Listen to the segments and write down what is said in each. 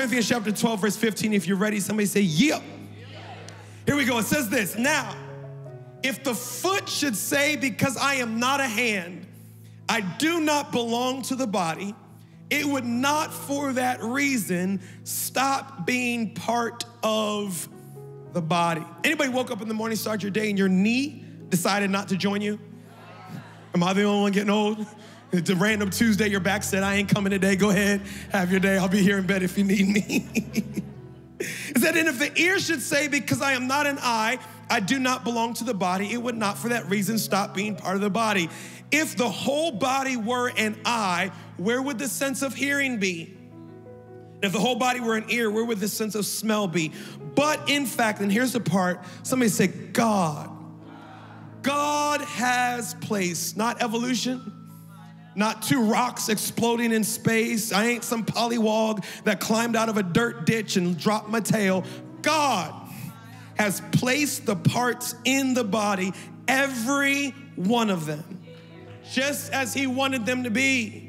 Corinthians chapter 12, verse 15. If you're ready, somebody say, Yep. Here we go. It says this Now, if the foot should say, Because I am not a hand, I do not belong to the body, it would not for that reason stop being part of the body. Anybody woke up in the morning, start your day, and your knee decided not to join you? Am I the only one getting old? It's a random Tuesday, you're back said, I ain't coming today. Go ahead, have your day. I'll be here in bed if you need me. Is that, and if the ear should say, Because I am not an eye, I do not belong to the body, it would not for that reason stop being part of the body. If the whole body were an eye, where would the sense of hearing be? If the whole body were an ear, where would the sense of smell be? But in fact, and here's the part somebody say, God. God has placed, not evolution, not two rocks exploding in space. I ain't some pollywog that climbed out of a dirt ditch and dropped my tail. God has placed the parts in the body, every one of them, just as He wanted them to be.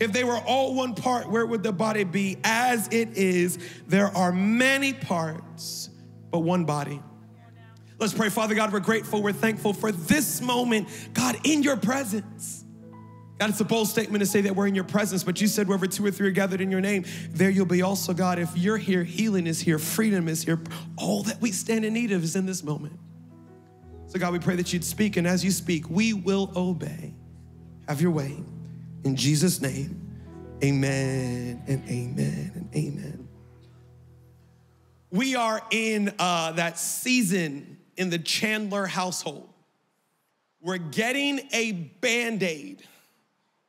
If they were all one part, where would the body be? As it is, there are many parts, but one body. Let's pray. Father God, we're grateful, we're thankful for this moment, God, in your presence. God, it's a bold statement to say that we're in your presence, but you said wherever two or three are gathered in your name, there you'll be also, God. If you're here, healing is here, freedom is here. All that we stand in need of is in this moment. So, God, we pray that you'd speak, and as you speak, we will obey. Have your way. In Jesus' name, amen and amen and amen. We are in uh, that season in the Chandler household We're getting a band aid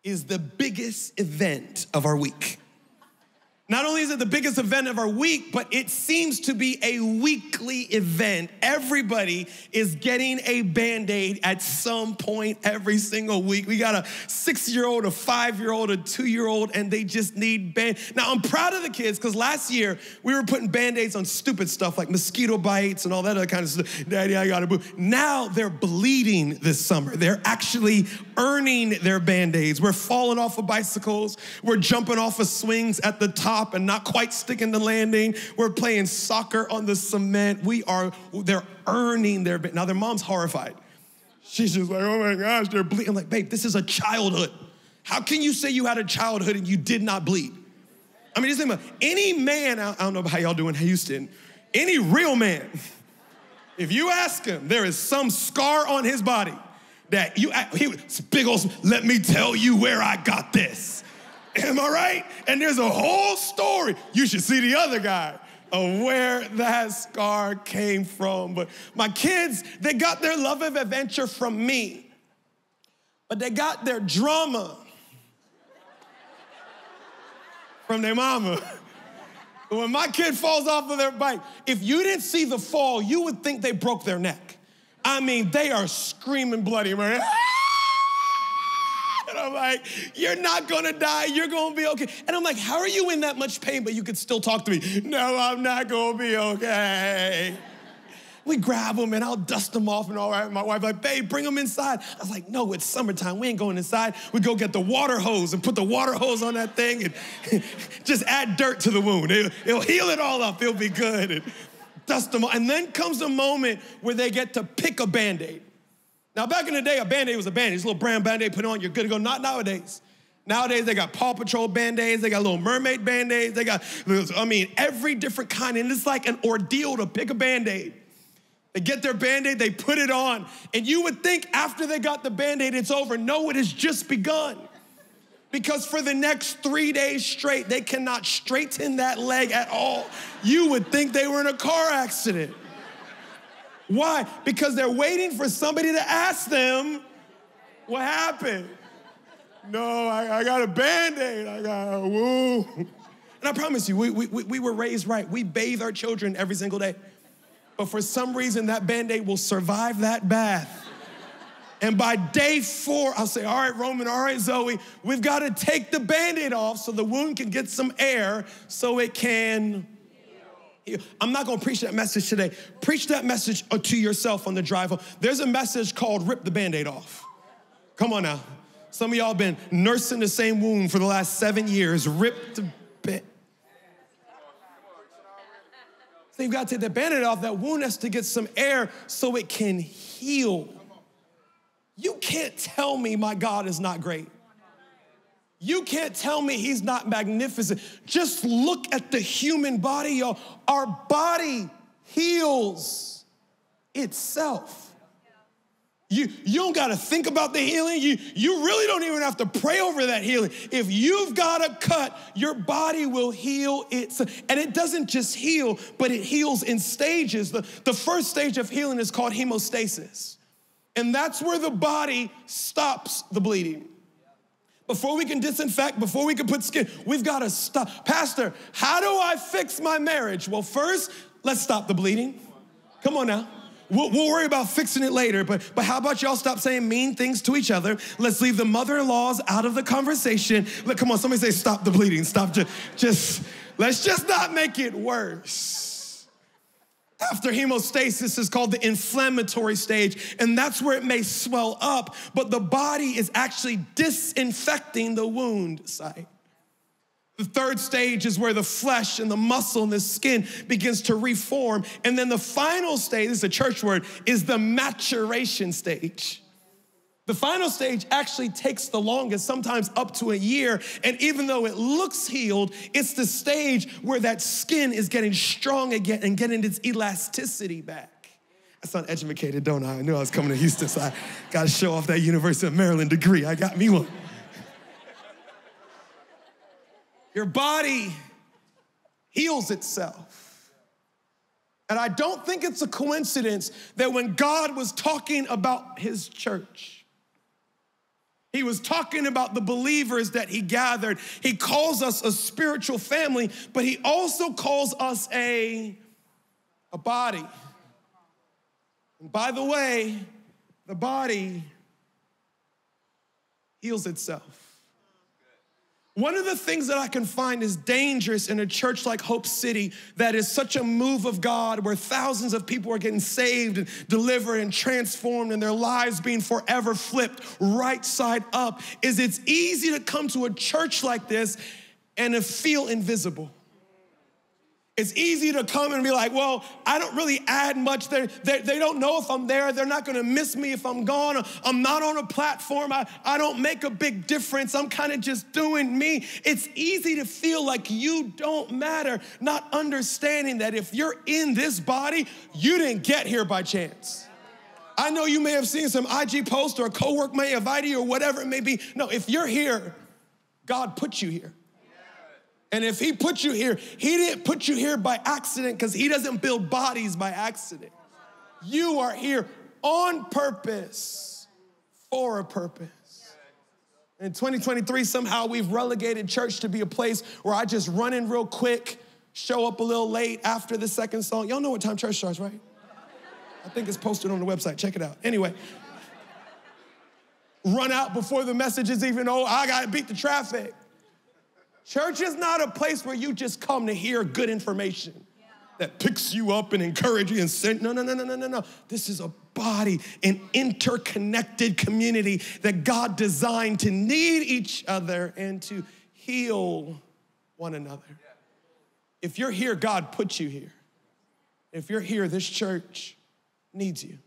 is the biggest event of our week. Not only is it the biggest event of our week, but it seems to be a weekly event. Everybody is getting a band aid at some point every single week. We got a six year old, a five year old, a two year old, and they just need band. Now, I'm proud of the kids because last year we were putting band aids on stupid stuff like mosquito bites and all that other kind of stuff. Daddy, I gotta move. Now they're bleeding this summer. They're actually earning their band aids. We're falling off of bicycles, we're jumping off of swings at the top and not quite sticking the landing. We're playing soccer on the cement. We are, they're earning their, now their mom's horrified. She's just like, oh my gosh, they're bleeding. I'm like, babe, this is a childhood. How can you say you had a childhood and you did not bleed? I mean, just think about any man, I don't know how y'all do in Houston, any real man, if you ask him, there is some scar on his body that you, he, big old, let me tell you where I got this. Am I right? And there's a whole story. You should see the other guy of where that scar came from. But my kids, they got their love of adventure from me, but they got their drama from their mama. When my kid falls off of their bike, if you didn't see the fall, you would think they broke their neck. I mean, they are screaming bloody, man. I'm like, you're not gonna die, you're gonna be okay. And I'm like, how are you in that much pain, but you could still talk to me? No, I'm not gonna be okay. We grab them and I'll dust them off and all right. My wife like, babe, bring them inside. I was like, no, it's summertime. We ain't going inside. We go get the water hose and put the water hose on that thing and just add dirt to the wound. It'll, it'll heal it all up. It'll be good. And dust them. And then comes a moment where they get to pick a band-aid. Now, back in the day, a band-aid was a band-aid. It's a little brown band-aid, put on, you're good to go. Not nowadays. Nowadays, they got Paw Patrol band-aids, they got little mermaid band-aids, they got, I mean, every different kind. And it's like an ordeal to pick a band-aid. They get their band-aid, they put it on. And you would think after they got the band-aid, it's over. No, it has just begun. Because for the next three days straight, they cannot straighten that leg at all. You would think they were in a car accident. Why? Because they're waiting for somebody to ask them what happened. No, I, I got a band aid. I got a woo. And I promise you, we, we, we were raised right. We bathe our children every single day. But for some reason, that band aid will survive that bath. And by day four, I'll say, All right, Roman, all right, Zoe, we've got to take the band aid off so the wound can get some air so it can I'm not gonna preach that message today. Preach that message to yourself on the drive home. There's a message called Rip the Band Aid Off. Come on now. Some of y'all been nursing the same wound for the last seven years. Rip the band. So you've got to take the bandage off. That wound has to get some air so it can heal. You can't tell me my God is not great. You can't tell me he's not magnificent. Just look at the human body, y'all. Our body heals itself. You, you don't got to think about the healing. You, you really don't even have to pray over that healing. If you've got a cut, your body will heal itself. And it doesn't just heal, but it heals in stages. The, the first stage of healing is called hemostasis. And that's where the body stops the bleeding. Before we can disinfect, before we can put skin, we've got to stop. Pastor, how do I fix my marriage? Well, first, let's stop the bleeding. Come on now. We'll, we'll, worry about fixing it later, but, but how about y'all stop saying mean things to each other? Let's leave the mother in laws out of the conversation. Look, come on, somebody say, stop the bleeding. Stop, just, just, let's just not make it worse. After hemostasis is called the inflammatory stage, and that's where it may swell up, but the body is actually disinfecting the wound site. The third stage is where the flesh and the muscle and the skin begins to reform. And then the final stage, this is a church word, is the maturation stage. The final stage actually takes the longest, sometimes up to a year. And even though it looks healed, it's the stage where that skin is getting strong again and getting its elasticity back. I sound educated, don't I? I knew I was coming to Houston, so I got to show off that University of Maryland degree. I got me one. Your body heals itself. And I don't think it's a coincidence that when God was talking about his church, he was talking about the believers that he gathered. He calls us a spiritual family, but he also calls us a, a body. And by the way, the body heals itself. One of the things that I can find is dangerous in a church like Hope City that is such a move of God where thousands of people are getting saved and delivered and transformed and their lives being forever flipped right side up is it's easy to come to a church like this and to feel invisible. It's easy to come and be like, well, I don't really add much. They, they, they don't know if I'm there. They're not going to miss me if I'm gone. I'm not on a platform. I, I don't make a big difference. I'm kind of just doing me. It's easy to feel like you don't matter, not understanding that if you're in this body, you didn't get here by chance. I know you may have seen some IG post or a coworker may invite you or whatever it may be. No, if you're here, God put you here. And if he put you here, he didn't put you here by accident because he doesn't build bodies by accident. You are here on purpose for a purpose. In 2023, somehow we've relegated church to be a place where I just run in real quick, show up a little late after the second song. Y'all know what time church starts, right? I think it's posted on the website. Check it out. Anyway, run out before the message is even over. I got to beat the traffic. Church is not a place where you just come to hear good information that picks you up and encourages you and send. No, no, no, no, no, no, no. This is a body, an interconnected community that God designed to need each other and to heal one another. If you're here, God put you here. If you're here, this church needs you.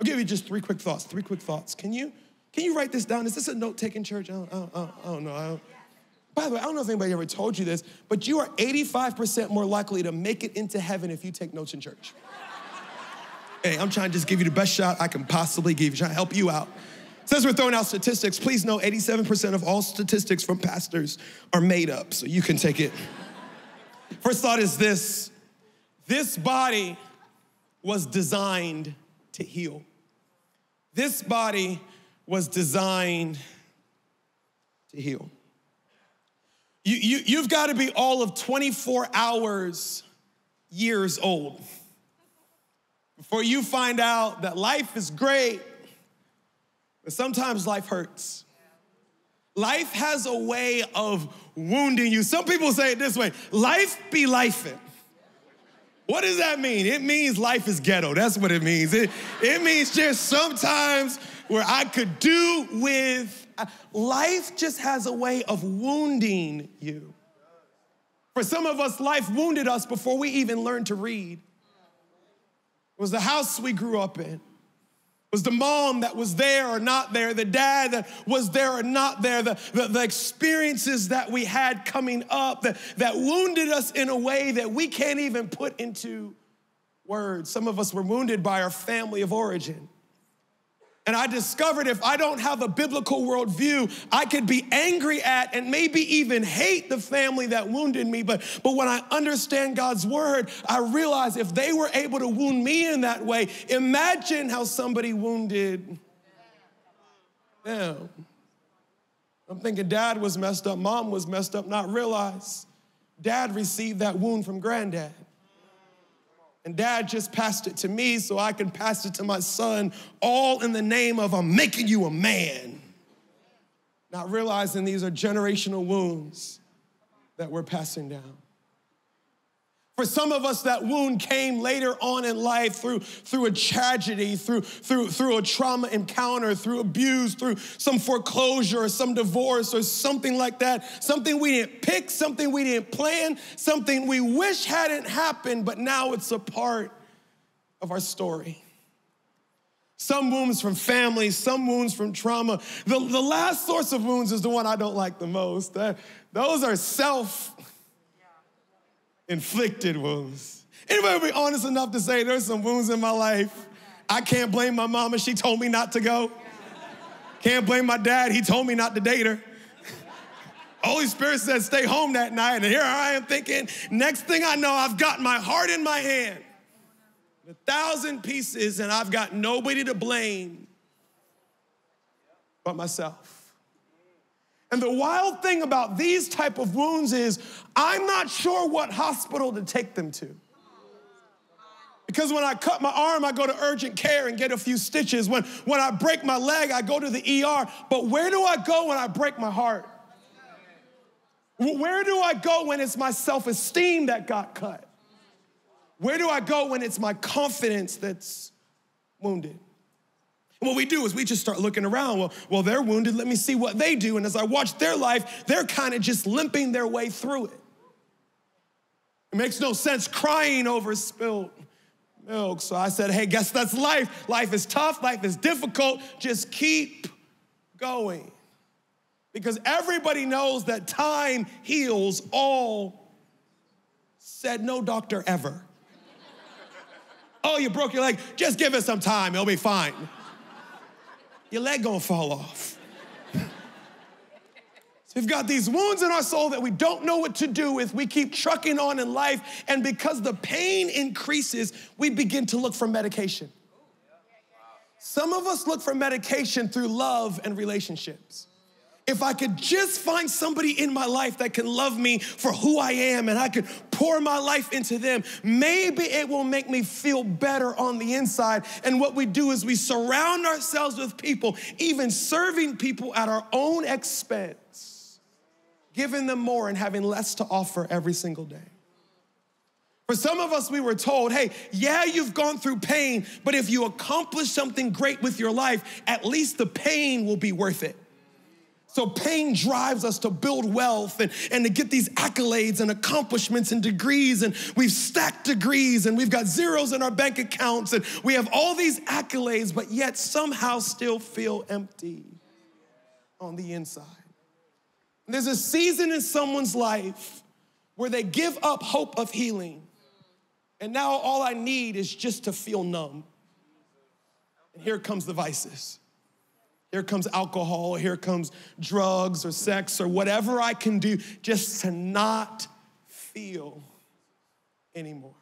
I'll give you just three quick thoughts. Three quick thoughts. Can you can you write this down? Is this a note-taking church? I don't, I don't, I don't know. By the way, I don't know if anybody ever told you this, but you are 85% more likely to make it into heaven if you take notes in church. hey, I'm trying to just give you the best shot I can possibly give you, trying to help you out. Since we're throwing out statistics, please know 87% of all statistics from pastors are made up, so you can take it. First thought is this this body was designed to heal. This body was designed to heal. You, you, you've got to be all of 24 hours years old before you find out that life is great, but sometimes life hurts. Life has a way of wounding you. Some people say it this way life be lifing. What does that mean? It means life is ghetto. That's what it means. It, it means just sometimes where I could do with life just has a way of wounding you. For some of us, life wounded us before we even learned to read. It was the house we grew up in. It was the mom that was there or not there, the dad that was there or not there, the, the, the experiences that we had coming up that, that wounded us in a way that we can't even put into words. Some of us were wounded by our family of origin. And I discovered if I don't have a biblical worldview, I could be angry at and maybe even hate the family that wounded me. But, but when I understand God's word, I realize if they were able to wound me in that way, imagine how somebody wounded them. I'm thinking dad was messed up, mom was messed up, not realize dad received that wound from granddad. And dad just passed it to me so I can pass it to my son, all in the name of I'm making you a man. Not realizing these are generational wounds that we're passing down. For some of us, that wound came later on in life through, through a tragedy, through, through, through a trauma encounter, through abuse, through some foreclosure or some divorce or something like that. Something we didn't pick, something we didn't plan, something we wish hadn't happened, but now it's a part of our story. Some wounds from family, some wounds from trauma. The, the last source of wounds is the one I don't like the most. Uh, those are self inflicted wounds. Anybody be honest enough to say there's some wounds in my life? I can't blame my mama, she told me not to go. Can't blame my dad, he told me not to date her. Holy Spirit said, stay home that night. And here I am thinking, next thing I know, I've got my heart in my hand, a thousand pieces, and I've got nobody to blame but myself. And the wild thing about these type of wounds is I'm not sure what hospital to take them to. Because when I cut my arm, I go to urgent care and get a few stitches. When, when I break my leg, I go to the ER. But where do I go when I break my heart? Where do I go when it's my self esteem that got cut? Where do I go when it's my confidence that's wounded? What we do is we just start looking around. Well, well, they're wounded. Let me see what they do. And as I watch their life, they're kind of just limping their way through it. It makes no sense crying over spilled milk. So I said, hey, guess that's life. Life is tough, life is difficult. Just keep going. Because everybody knows that time heals all. Said no doctor ever. oh, you broke your leg. Just give it some time, it'll be fine your leg gonna fall off. So we've got these wounds in our soul that we don't know what to do with. We keep trucking on in life, and because the pain increases, we begin to look for medication. Some of us look for medication through love and relationships if I could just find somebody in my life that can love me for who I am and I could pour my life into them, maybe it will make me feel better on the inside. And what we do is we surround ourselves with people, even serving people at our own expense, giving them more and having less to offer every single day. For some of us, we were told, hey, yeah, you've gone through pain, but if you accomplish something great with your life, at least the pain will be worth it. So pain drives us to build wealth and, and to get these accolades and accomplishments and degrees. And we've stacked degrees and we've got zeros in our bank accounts and we have all these accolades, but yet somehow still feel empty on the inside. And there's a season in someone's life where they give up hope of healing. And now all I need is just to feel numb. And here comes the vices. Here comes alcohol, here comes drugs or sex or whatever I can do just to not feel anymore.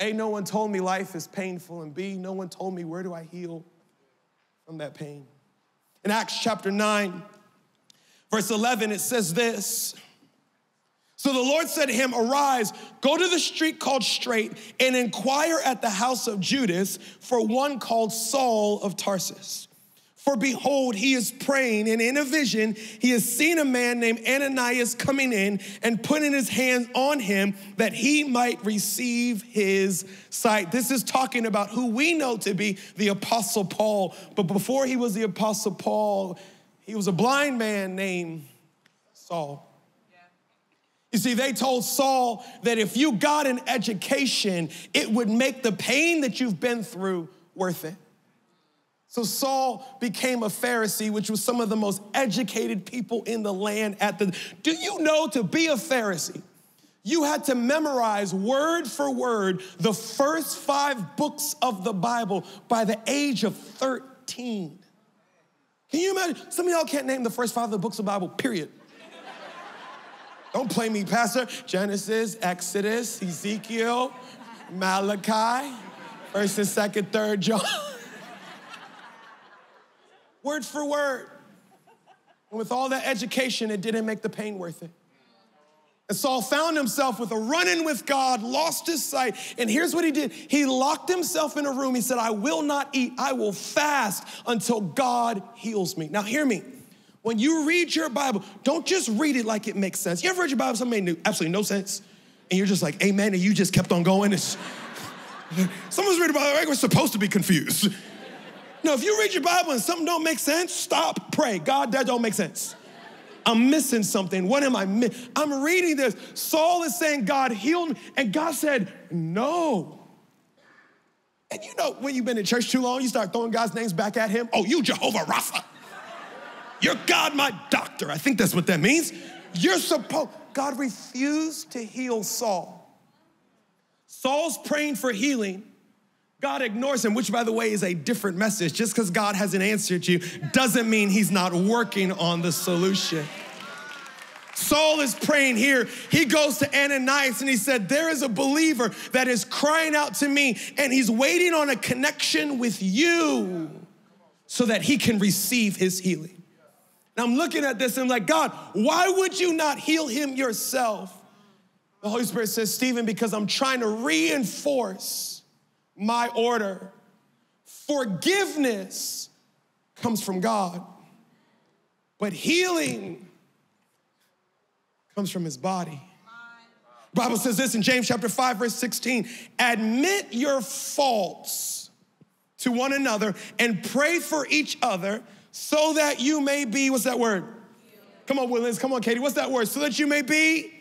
A, no one told me life is painful, and B, no one told me where do I heal from that pain. In Acts chapter 9, verse 11, it says this. So the Lord said to him, Arise, go to the street called Straight, and inquire at the house of Judas for one called Saul of Tarsus. For behold, he is praying, and in a vision, he has seen a man named Ananias coming in and putting his hands on him that he might receive his sight. This is talking about who we know to be the Apostle Paul. But before he was the Apostle Paul, he was a blind man named Saul. You see, they told Saul that if you got an education, it would make the pain that you've been through worth it. So Saul became a Pharisee, which was some of the most educated people in the land at the Do you know to be a Pharisee? You had to memorize word for word the first 5 books of the Bible by the age of 13. Can you imagine? Some of y'all can't name the first 5 of the books of the Bible, period. Don't play me, Pastor. Genesis, Exodus, Ezekiel, Malachi, first and second, third John. Word for word. And with all that education, it didn't make the pain worth it. And Saul found himself with a run in with God, lost his sight. And here's what he did he locked himself in a room. He said, I will not eat, I will fast until God heals me. Now, hear me. When you read your Bible, don't just read it like it makes sense. You ever read your Bible, something made absolutely no sense? And you're just like, amen, and you just kept on going. It's, someone's reading the Bible, we're supposed to be confused. No, if you read your Bible and something don't make sense, stop, pray. God, that don't make sense. I'm missing something. What am I missing? I'm reading this. Saul is saying, God healed me. And God said, No. And you know, when you've been in church too long, you start throwing God's names back at him. Oh, you Jehovah Rapha. You're God, my doctor. I think that's what that means. You're supposed, God refused to heal Saul. Saul's praying for healing. God ignores him, which, by the way, is a different message. Just because God hasn't answered you doesn't mean he's not working on the solution. Saul is praying here. He goes to Ananias and he said, There is a believer that is crying out to me, and he's waiting on a connection with you so that he can receive his healing. And I'm looking at this and I'm like, God, why would you not heal him yourself? The Holy Spirit says, Stephen, because I'm trying to reinforce my order. Forgiveness comes from God, but healing comes from his body. Bible says this in James chapter 5 verse 16, admit your faults to one another and pray for each other so that you may be what's that word? Come on, Willis. Come on, Katie. What's that word? So that you may be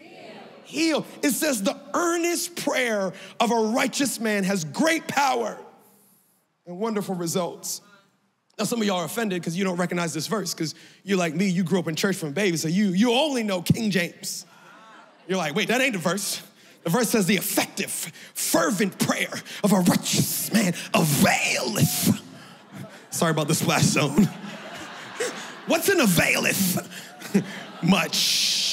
healed. It says the earnest prayer of a righteous man has great power and wonderful results. Now, some of y'all are offended because you don't recognize this verse because you're like me, you grew up in church from baby, so you, you only know King James. You're like, wait, that ain't the verse. The verse says the effective, fervent prayer of a righteous man availeth. Sorry about the splash zone. What's an availeth? Much.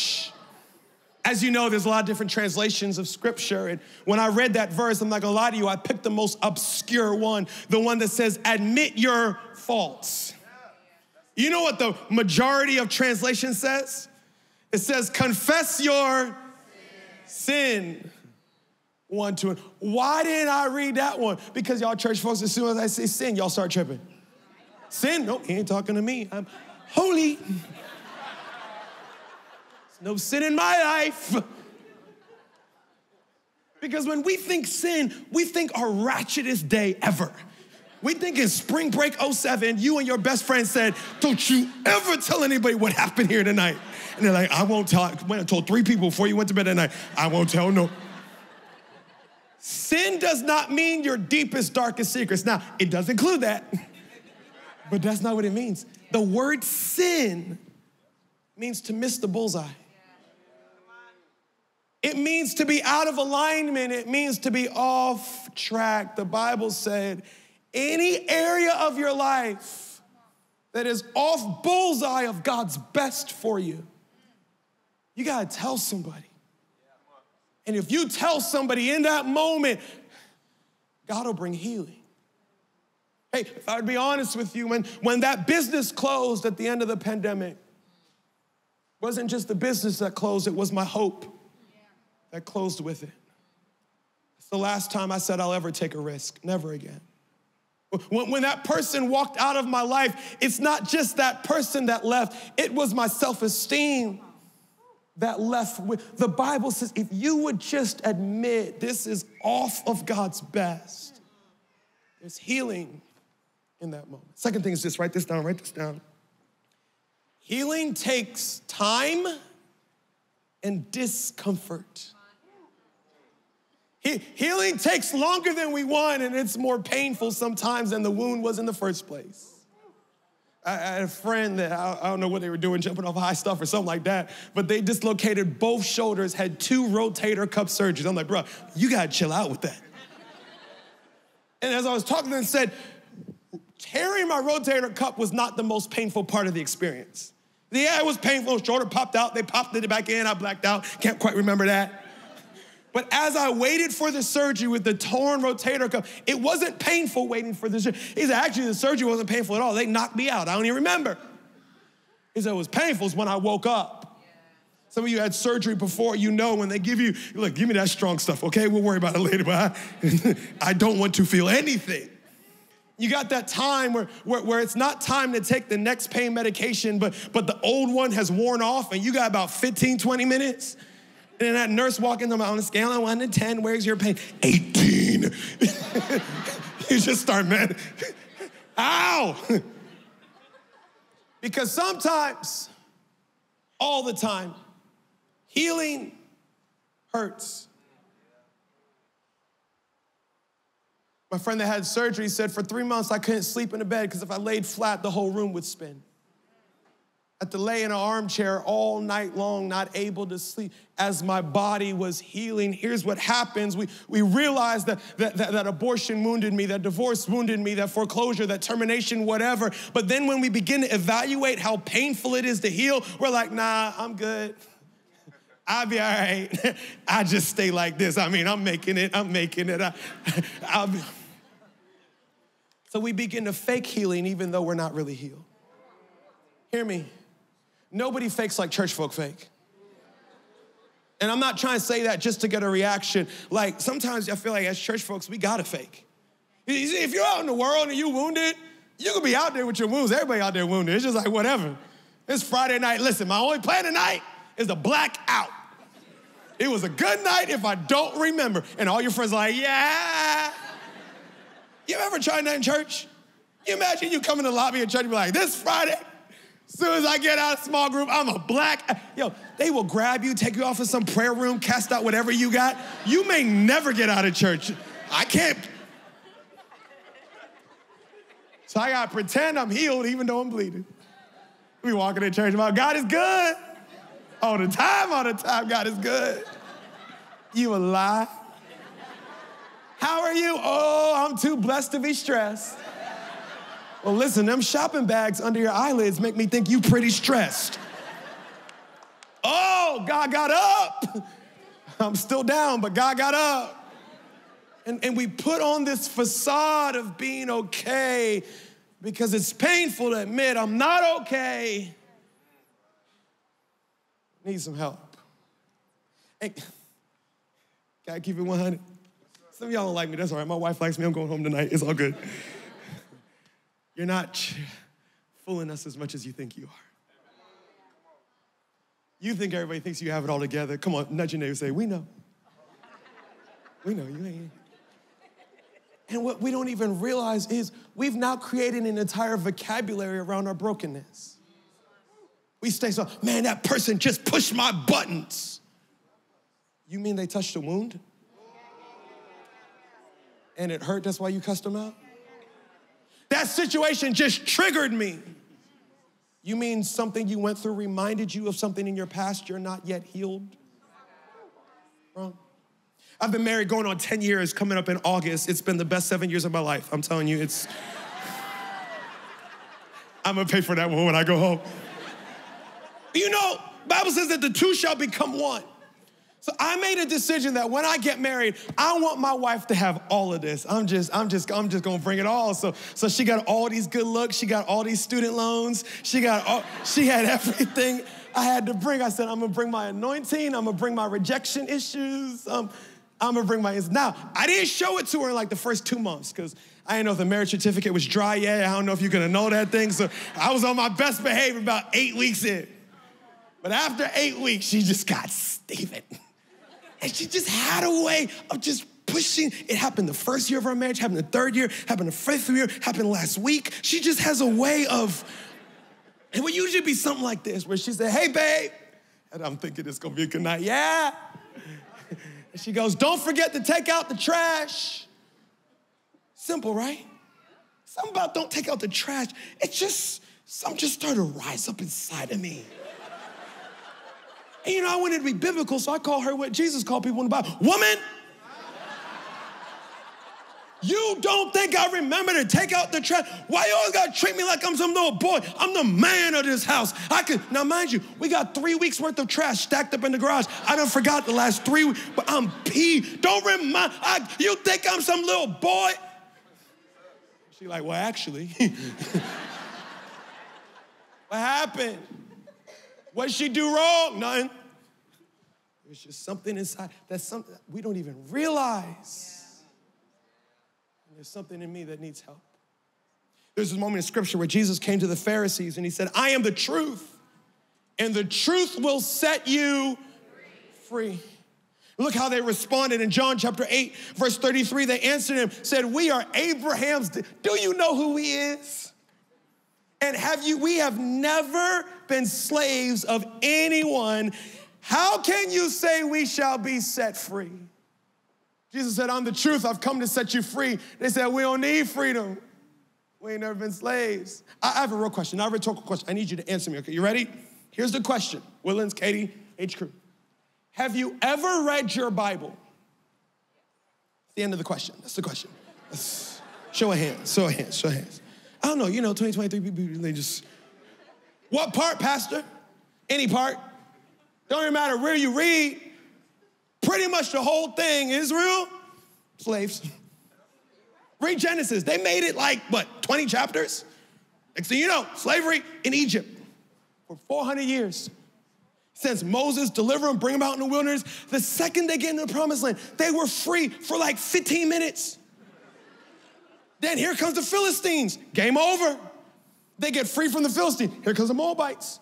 As you know, there's a lot of different translations of scripture. And when I read that verse, I'm not gonna lie to you, I picked the most obscure one, the one that says, admit your faults. You know what the majority of translation says? It says, confess your sin. One, to two. Why didn't I read that one? Because y'all church folks, as soon as I say sin, y'all start tripping. Sin? Nope, he ain't talking to me. I'm holy no sin in my life. Because when we think sin, we think our ratchetest day ever. We think in spring break 07, you and your best friend said, Don't you ever tell anybody what happened here tonight. And they're like, I won't tell. I went and told three people before you went to bed at night. I won't tell no. Sin does not mean your deepest, darkest secrets. Now, it does include that, but that's not what it means. The word sin means to miss the bullseye. It means to be out of alignment, it means to be off track. The Bible said, any area of your life that is off bullseye of God's best for you, you gotta tell somebody. And if you tell somebody in that moment, God will bring healing. Hey, if I would be honest with you, when, when that business closed at the end of the pandemic, wasn't just the business that closed, it was my hope that closed with it. It's the last time I said I'll ever take a risk, never again. When, when that person walked out of my life, it's not just that person that left, it was my self esteem that left. With, the Bible says if you would just admit this is off of God's best, there's healing in that moment. Second thing is just write this down, write this down. Healing takes time and discomfort. He, healing takes longer than we want, and it's more painful sometimes than the wound was in the first place. I, I had a friend that I, I, don't know what they were doing, jumping off high stuff or something like that, but they dislocated both shoulders, had two rotator cuff surgeries. I'm like, bro, you gotta chill out with that. and as I was talking to them, said, tearing my rotator cuff was not the most painful part of the experience. Yeah, it was painful. Shoulder popped out. They popped it back in. I blacked out. Can't quite remember that. But as I waited for the surgery with the torn rotator cuff, it wasn't painful waiting for the surgery. He said, actually, the surgery wasn't painful at all. They knocked me out. I don't even remember. He said, it was painful when I woke up. Some of you had surgery before, you know when they give you, look, give me that strong stuff, okay? We'll worry about it later, but I, I don't want to feel anything. You got that time where, where, where, it's not time to take the next pain medication, but, but the old one has worn off and you got about 15, 20 minutes. And then that nurse walking them on a scale of one to 10, where's your pain? 18. you just start, man. Ow! because sometimes, all the time, healing hurts. My friend that had surgery said for three months I couldn't sleep in the bed because if I laid flat, the whole room would spin. Had to lay in an armchair all night long, not able to sleep as my body was healing. Here's what happens we, we realize that, that, that, that abortion wounded me, that divorce wounded me, that foreclosure, that termination, whatever. But then when we begin to evaluate how painful it is to heal, we're like, nah, I'm good. I'll be all right. I just stay like this. I mean, I'm making it, I'm making it. I, I'll be. So we begin to fake healing even though we're not really healed. Hear me. Nobody fakes like church folk fake. And I'm not trying to say that just to get a reaction. Like sometimes I feel like as church folks, we gotta fake. If you're out in the world and you're wounded, you can be out there with your wounds. Everybody out there wounded. It's just like whatever. It's Friday night. Listen, my only plan tonight is to black out. It was a good night if I don't remember. And all your friends are like, yeah. You ever tried that in church? You imagine you come in the lobby of church and be like, this Friday, soon as I get out of small group, I'm a black. Yo, they will grab you, take you off in some prayer room, cast out whatever you got. You may never get out of church. I can't. So I gotta pretend I'm healed even though I'm bleeding. We walking in church about God is good. All the time, all the time, God is good. You a lie. How are you? Oh, I'm too blessed to be stressed. Well, listen, them shopping bags under your eyelids make me think you pretty stressed. Oh, God got up. I'm still down, but God got up. And, and we put on this facade of being okay because it's painful to admit I'm not okay. Need some help. Hey, gotta keep it 100. Some of y'all don't like me. That's all right. My wife likes me. I'm going home tonight. It's all good. You're not fooling us as much as you think you are. You think everybody thinks you have it all together. Come on, nudge your neighbor say, We know. We know you ain't. And what we don't even realize is we've now created an entire vocabulary around our brokenness. We stay so, man, that person just pushed my buttons. You mean they touched a wound? and it hurt, that's why you cussed them out? That situation just triggered me. You mean something you went through reminded you of something in your past you're not yet healed Wrong. I've been married going on 10 years coming up in August. It's been the best seven years of my life. I'm telling you, it's. I'm gonna pay for that one when I go home. You know, Bible says that the two shall become one. So I made a decision that when I get married, I want my wife to have all of this. I'm just, I'm just, I'm just gonna bring it all. So, so she got all these good looks. She got all these student loans. She got all, she had everything I had to bring. I said, I'm gonna bring my anointing. I'm gonna bring my rejection issues. Um, I'm gonna bring my. Now, I didn't show it to her in like the first two months because I didn't know if the marriage certificate was dry yet. I don't know if you're gonna know that thing. So I was on my best behavior about eight weeks in. But after eight weeks, she just got Stephen. And she just had a way of just pushing. It happened the first year of our marriage, happened the third year, happened the fifth year, happened last week. She just has a way of, it would usually be something like this where she said, Hey, babe, And I'm thinking it's gonna be a good night. Yeah. And she goes, Don't forget to take out the trash. Simple, right? Something about don't take out the trash. It just, something just started to rise up inside of me. And you know, I wanted to be biblical, so I call her what Jesus called people in the Bible woman. You don't think I remember to take out the trash? Why you always gotta treat me like I'm some little boy? I'm the man of this house. I could now mind you, we got three weeks worth of trash stacked up in the garage. I done forgot the last three weeks, but I'm pee. Don't remind I, you think I'm some little boy? She like, well, actually. what happened? What did she do wrong? Nothing. There's just something inside. That's something we don't even realize. There's something in me that needs help. There's this moment in scripture where Jesus came to the Pharisees and he said, I am the truth, and the truth will set you free. Look how they responded in John chapter 8, verse 33. They answered him, said, We are Abraham's. Do you know who he is? And have you, we have never been slaves of anyone. How can you say we shall be set free? Jesus said, I'm the truth. I've come to set you free. They said, We don't need freedom. We ain't never been slaves. I have a real question, not a rhetorical question. I need you to answer me, okay? You ready? Here's the question Willens, Katie, HCrew. Have you ever read your Bible? the end of the question. That's the question. Show of hands, show of hands, show of hands. I don't know, you know, 2023 people, they just, what part, Pastor? Any part. Don't even matter where you read. Pretty much the whole thing, Israel, slaves. Read Genesis. They made it like, what, 20 chapters? Next thing you know, slavery in Egypt for 400 years. Since Moses delivered them, bring them out in the wilderness, the second they get into the promised land, they were free for like 15 minutes. Then here comes the Philistines. Game over. They get free from the Philistines. Here comes the Moabites.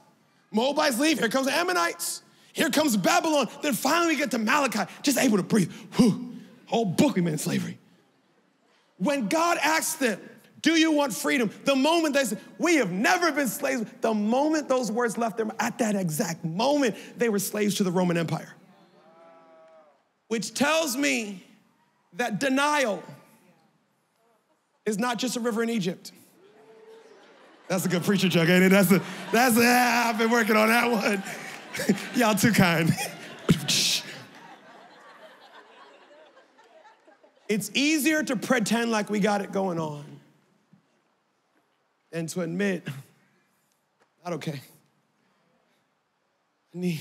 Moabites leave. Here comes the Ammonites. Here comes Babylon. Then finally we get to Malachi, just able to breathe. Whew. Whole book we been in slavery. When God asked them, do you want freedom? The moment they said, we have never been slaves, the moment those words left them, at that exact moment, they were slaves to the Roman Empire. Which tells me that denial is not just a river in Egypt. That's a good preacher joke, ain't it? That's a, that's a, I've been working on that one. Y'all too kind. it's easier to pretend like we got it going on than to admit, not okay. I need,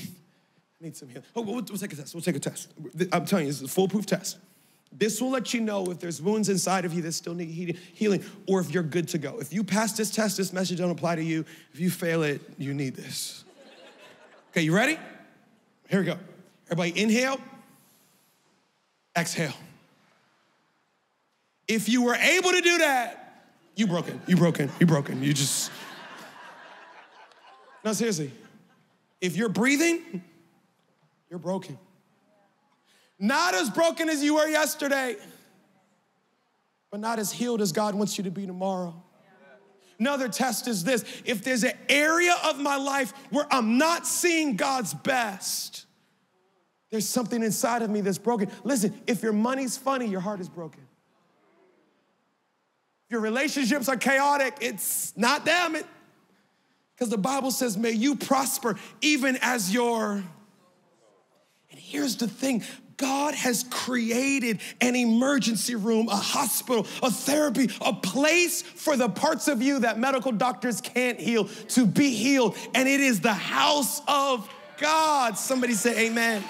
I need some healing. Oh, we'll, we'll take a test. We'll take a test. I'm telling you, this is a foolproof test. This will let you know if there's wounds inside of you that still need healing or if you're good to go. If you pass this test, this message don't apply to you. If you fail it, you need this. Okay, you ready? Here we go. Everybody inhale, exhale. If you were able to do that, you broken, you broken, you broken. You just. No, seriously. If you're breathing, you're broken. Not as broken as you were yesterday, but not as healed as God wants you to be tomorrow. Another test is this if there's an area of my life where I'm not seeing God's best, there's something inside of me that's broken. Listen, if your money's funny, your heart is broken. If your relationships are chaotic, it's not them. Because the Bible says, may you prosper even as your. And here's the thing God has created an emergency room, a hospital, a therapy, a place for the parts of you that medical doctors can't heal to be healed. And it is the house of God. Somebody say, Amen.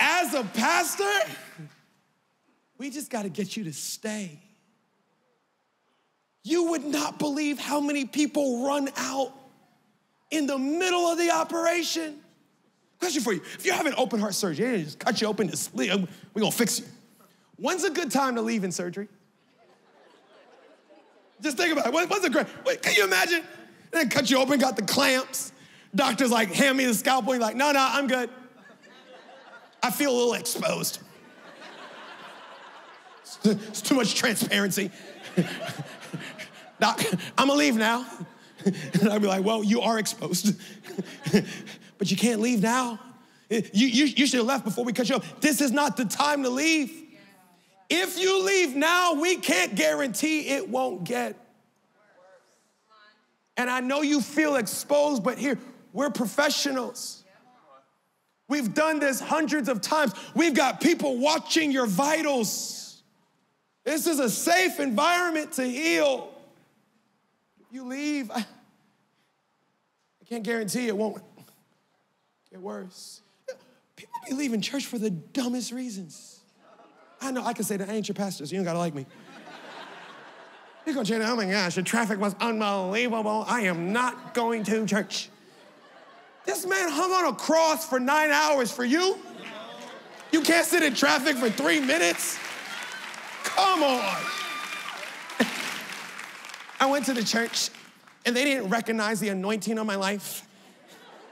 As a pastor, we just got to get you to stay. You would not believe how many people run out in the middle of the operation. Question for you. If you're having open heart surgery, they just cut you open, just, we're gonna fix you. When's a good time to leave in surgery? Just think about it. What's a great, wait, can you imagine? Then cut you open, got the clamps. Doctor's like, hand me the scalpel. You're like, no, no, I'm good. I feel a little exposed. It's too much transparency. Doc, I'm gonna leave now. and I'd be like, well, you are exposed, but you can't leave now. You, you, you should have left before we cut you off. This is not the time to leave. If you leave now, we can't guarantee it won't get. And I know you feel exposed, but here, we're professionals. We've done this hundreds of times. We've got people watching your vitals. This is a safe environment to heal. If you leave, I, I can't guarantee it won't get worse. People be leaving church for the dumbest reasons. I know I can say that I ain't your pastor, so you don't gotta like me. You're gonna change, oh my gosh, the traffic was unbelievable. I am not going to church. This man hung on a cross for nine hours for you. You can't sit in traffic for three minutes. Come on. I went to the church and they didn't recognize the anointing on my life.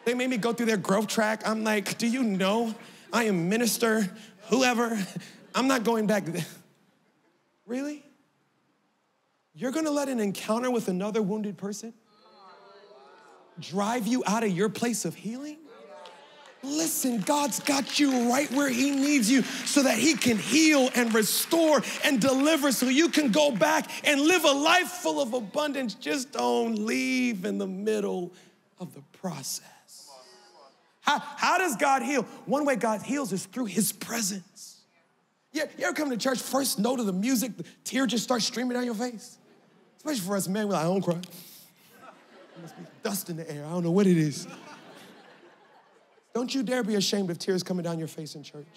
They made me go through their growth track. I'm like, do you know I am minister, whoever? I'm not going back. Really? You're gonna let an encounter with another wounded person drive you out of your place of healing? Listen, God's got you right where He needs you so that He can heal and restore and deliver so you can go back and live a life full of abundance. Just don't leave in the middle of the process. How, how does God heal? One way God heals is through His presence. Yeah, you ever come to church, first note of the music, the tear just starts streaming down your face? Especially for us men, we're like, I don't cry. There must be dust in the air. I don't know what it is. Don't you dare be ashamed of tears coming down your face in church.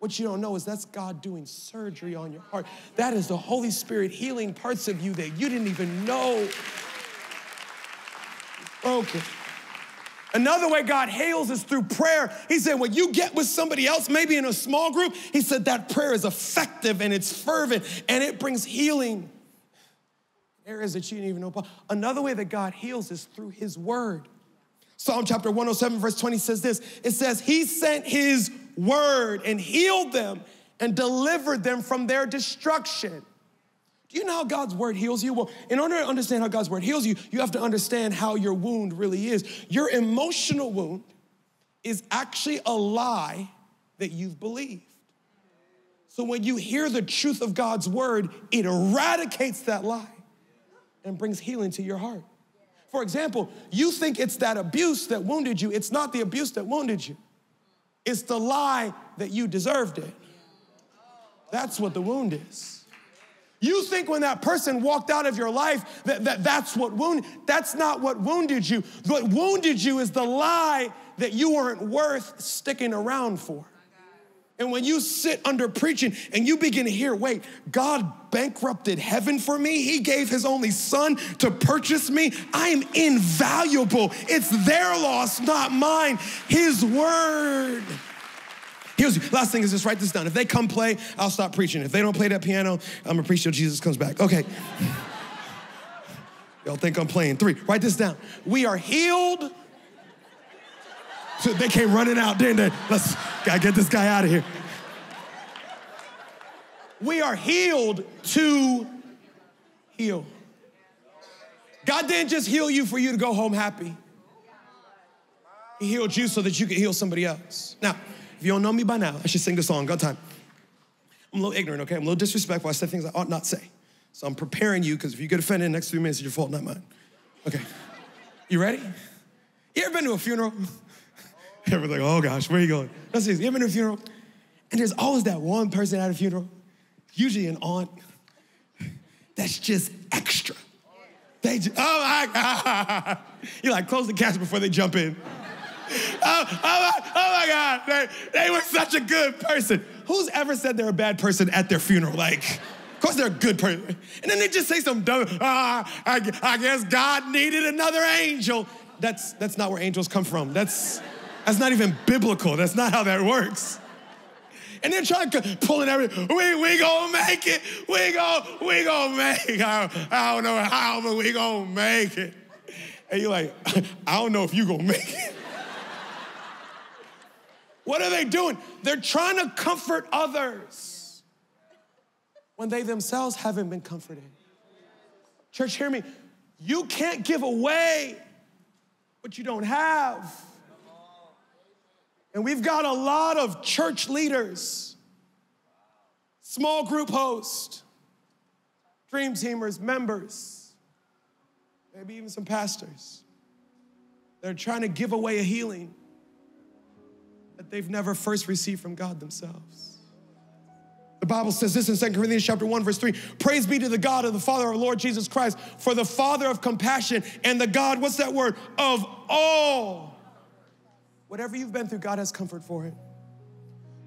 What you don't know is that's God doing surgery on your heart. That is the Holy Spirit healing parts of you that you didn't even know. Broken. Another way God heals is through prayer. He said, when you get with somebody else, maybe in a small group, he said that prayer is effective and it's fervent and it brings healing. Areas that you didn't even know about. Another way that God heals is through his word. Psalm chapter 107, verse 20 says this it says, He sent His word and healed them and delivered them from their destruction. Do you know how God's word heals you? Well, in order to understand how God's word heals you, you have to understand how your wound really is. Your emotional wound is actually a lie that you've believed. So when you hear the truth of God's word, it eradicates that lie and brings healing to your heart. For example, you think it's that abuse that wounded you. It's not the abuse that wounded you, it's the lie that you deserved it. That's what the wound is. You think when that person walked out of your life that, that that's what wounded. That's not what wounded you. What wounded you is the lie that you weren't worth sticking around for. And when you sit under preaching and you begin to hear, wait, God bankrupted heaven for me. He gave his only son to purchase me. I am invaluable. It's their loss, not mine. His word. Here's last thing is just write this down. If they come play, I'll stop preaching. If they don't play that piano, I'm gonna preach till Jesus comes back. Okay. Y'all think I'm playing. Three, write this down. We are healed so they came running out, didn't they? Let's gotta get this guy out of here. We are healed to heal. God didn't just heal you for you to go home happy. He healed you so that you could heal somebody else. Now, if you don't know me by now, I should sing the song. Got time. I'm a little ignorant, okay? I'm a little disrespectful. I said things I ought not say. So I'm preparing you because if you get offended in the next three minutes, it's your fault, not mine. Okay. You ready? You ever been to a funeral? Everyone's like, oh gosh, where are you going? That's it. You ever been to a funeral? And there's always that one person at a funeral, usually an aunt, that's just extra. They just, oh my God. You like close the casket before they jump in. Oh, oh, my, oh my God, they, they were such a good person. Who's ever said they're a bad person at their funeral? Like, of course they're a good person. And then they just say something dumb, ah, I, I guess God needed another angel. That's, that's not where angels come from. That's, that's not even biblical. That's not how that works. And they're trying to pull in everything. We, we gonna make it. We gonna, we gonna make it. I, I don't know how, but we gonna make it. And you're like, I don't know if you gonna make it. What are they doing? They're trying to comfort others when they themselves haven't been comforted. Church, hear me. You can't give away what you don't have. And we've got a lot of church leaders, small group hosts, dream teamers, members, maybe even some pastors. They're trying to give away a healing that they've never first received from God themselves. The Bible says this in 2 Corinthians chapter 1 verse 3. Praise be to the God of the Father of our Lord Jesus Christ for the Father of compassion and the God, what's that word? Of all. Whatever you've been through, God has comfort for it.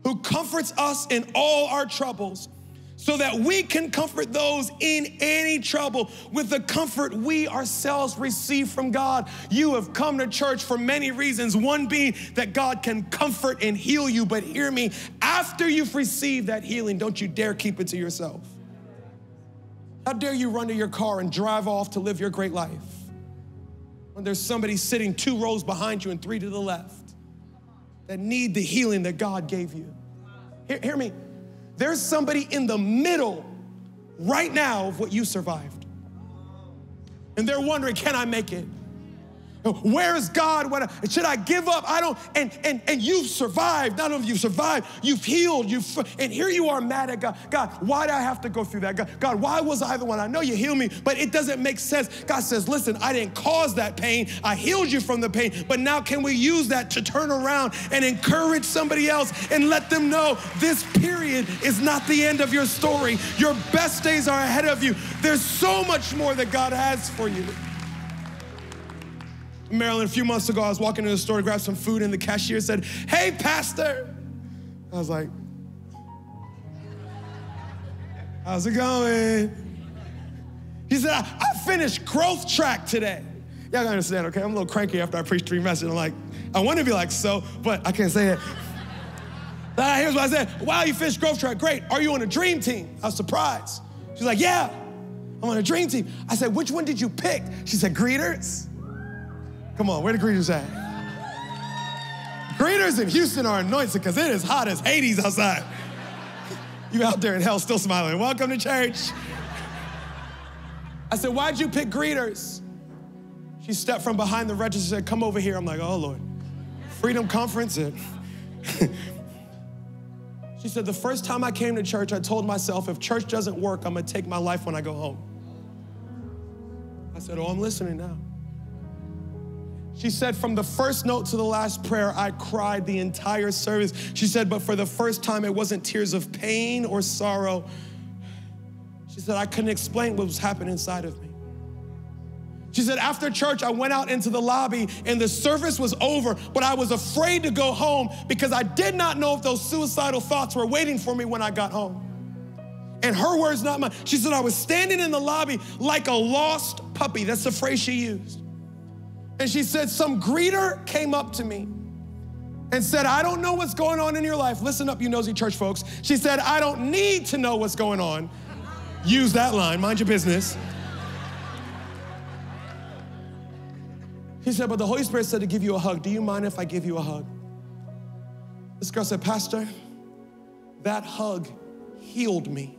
Who comforts us in all our troubles so that we can comfort those in any trouble with the comfort we ourselves receive from God. You have come to church for many reasons, one being that God can comfort and heal you. But hear me, after you've received that healing, don't you dare keep it to yourself. How dare you run to your car and drive off to live your great life when there's somebody sitting two rows behind you and three to the left that need the healing that God gave you? Hear, hear me. There's somebody in the middle right now of what you survived. And they're wondering, can I make it? Where's God? What should I give up? I don't. And and and you've survived. Not only you've survived, you've healed. You've and here you are mad at God. God, why did I have to go through that? God, God, why was I the one? I know you healed me, but it doesn't make sense. God says, listen, I didn't cause that pain. I healed you from the pain. But now can we use that to turn around and encourage somebody else and let them know this period is not the end of your story. Your best days are ahead of you. There's so much more that God has for you. Maryland, a few months ago, I was walking to the store to grab some food, and the cashier said, Hey, Pastor. I was like, How's it going? He said, I, I finished growth track today. Y'all gotta understand, okay? I'm a little cranky after I preached three messages. I'm like, I wanna be like, so, but I can't say it. Here's what I said Wow, you finished growth track. Great. Are you on a dream team? I was surprised. She's like, Yeah, I'm on a dream team. I said, Which one did you pick? She said, Greeters. Come on, where the greeters at? Greeters in Houston are anointed because it is hot as Hades outside. You out there in hell still smiling. Welcome to church. I said, Why'd you pick greeters? She stepped from behind the register and said, Come over here. I'm like, Oh Lord. Freedom Conference. And she said, The first time I came to church, I told myself, if church doesn't work, I'm gonna take my life when I go home. I said, Oh, I'm listening now. She said, from the first note to the last prayer, I cried the entire service. She said, but for the first time, it wasn't tears of pain or sorrow. She said, I couldn't explain what was happening inside of me. She said, after church, I went out into the lobby and the service was over, but I was afraid to go home because I did not know if those suicidal thoughts were waiting for me when I got home. And her words, not mine. She said, I was standing in the lobby like a lost puppy. That's the phrase she used. And she said, Some greeter came up to me and said, I don't know what's going on in your life. Listen up, you nosy church folks. She said, I don't need to know what's going on. Use that line, mind your business. He said, But the Holy Spirit said to give you a hug. Do you mind if I give you a hug? This girl said, Pastor, that hug healed me.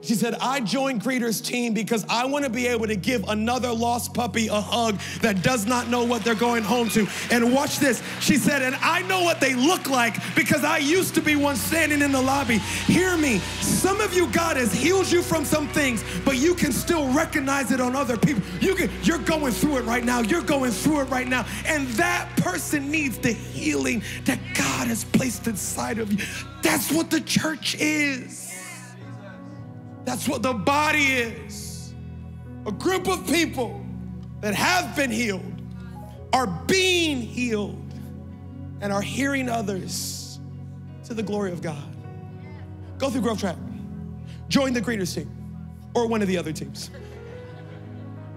She said, I joined Greeter's team because I want to be able to give another lost puppy a hug that does not know what they're going home to. And watch this. She said, and I know what they look like because I used to be one standing in the lobby. Hear me. Some of you, God has healed you from some things, but you can still recognize it on other people. You can, you're going through it right now. You're going through it right now. And that person needs the healing that God has placed inside of you. That's what the church is. That's what the body is. A group of people that have been healed are being healed and are hearing others to the glory of God. Go through Growth Track. Join the greeters team or one of the other teams.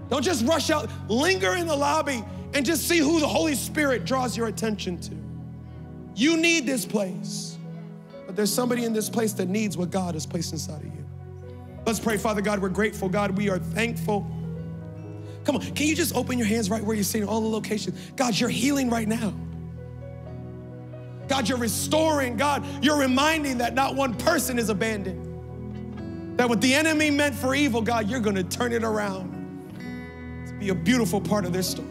Don't just rush out, linger in the lobby and just see who the Holy Spirit draws your attention to. You need this place, but there's somebody in this place that needs what God has placed inside of you. Let's pray, Father God. We're grateful, God. We are thankful. Come on, can you just open your hands right where you're sitting, all the locations? God, you're healing right now. God, you're restoring. God, you're reminding that not one person is abandoned. That what the enemy meant for evil, God, you're going to turn it around. To be a beautiful part of their story.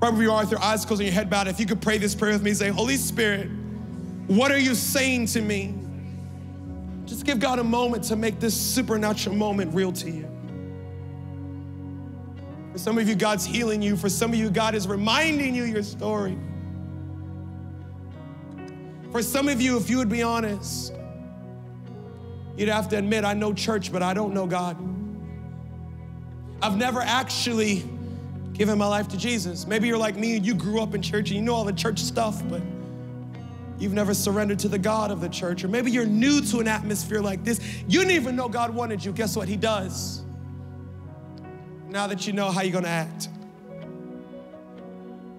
Right where you are with your eyes closed and your head bowed, if you could pray this prayer with me, say, Holy Spirit, what are you saying to me? Just give God a moment to make this supernatural moment real to you. For some of you, God's healing you. For some of you, God is reminding you your story. For some of you, if you would be honest, you'd have to admit, I know church, but I don't know God. I've never actually given my life to Jesus. Maybe you're like me and you grew up in church and you know all the church stuff, but you've never surrendered to the God of the church. Or maybe you're new to an atmosphere like this. You didn't even know God wanted you. Guess what? He does. Now that you know how you're gonna act.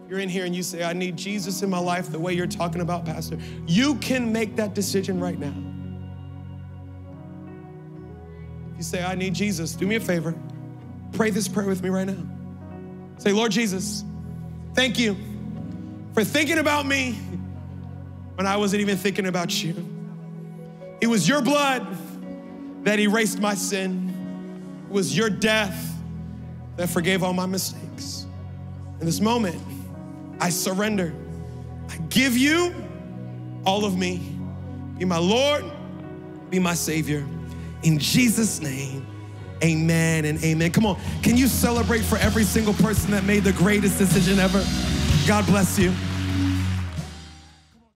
You're in here and you say, I need Jesus in my life the way you're talking about, Pastor. You can make that decision right now. If you say, I need Jesus, do me a favor. Pray this prayer with me right now. Say, Lord Jesus, thank you for thinking about me when I wasn't even thinking about you. It was your blood that erased my sin, it was your death that forgave all my mistakes. In this moment, I surrender. I give you all of me. Be my Lord, be my Savior. In Jesus' name, amen and amen. Come on, can you celebrate for every single person that made the greatest decision ever? God bless you.